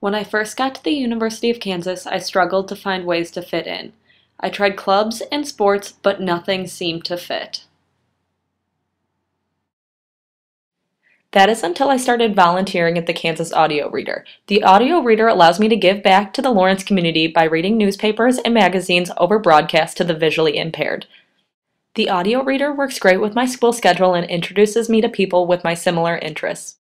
When I first got to the University of Kansas, I struggled to find ways to fit in. I tried clubs and sports, but nothing seemed to fit. That is until I started volunteering at the Kansas Audio Reader. The Audio Reader allows me to give back to the Lawrence community by reading newspapers and magazines over broadcast to the visually impaired. The Audio Reader works great with my school schedule and introduces me to people with my similar interests.